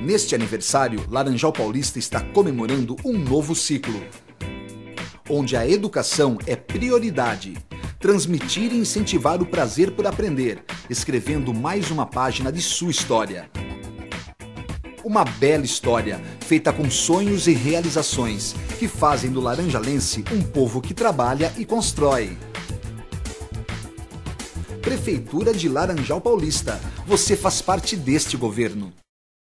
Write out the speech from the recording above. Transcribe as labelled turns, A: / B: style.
A: Neste aniversário, Laranjal Paulista está comemorando um novo ciclo, onde a educação é prioridade. Transmitir e incentivar o prazer por aprender, escrevendo mais uma página de sua história. Uma bela história, feita com sonhos e realizações, que fazem do Laranjalense um povo que trabalha e constrói. Prefeitura de Laranjal Paulista, você faz parte deste governo.